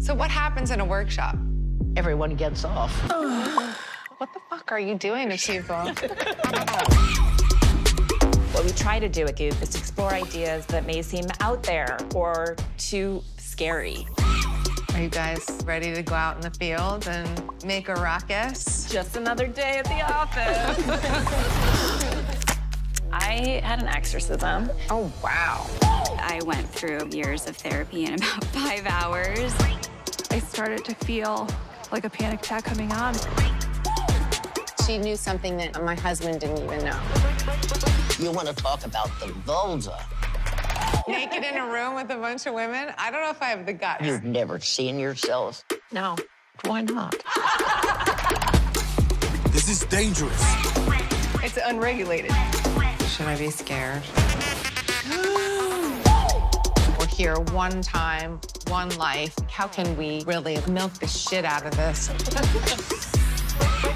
So what happens in a workshop? Everyone gets off. What the fuck are you doing to people? What we try to do with goop is to explore ideas that may seem out there or too scary. Are you guys ready to go out in the field and make a ruckus? Just another day at the office. I had an exorcism. Oh, wow. I went through years of therapy in about five hours. I started to feel like a panic attack coming on. She knew something that my husband didn't even know. You want to talk about the vulva? Naked in a room with a bunch of women? I don't know if I have the guts. You've never seen yourself? No. Why not? This is dangerous. It's unregulated. Should I be scared? here one time, one life. How can we really milk the shit out of this?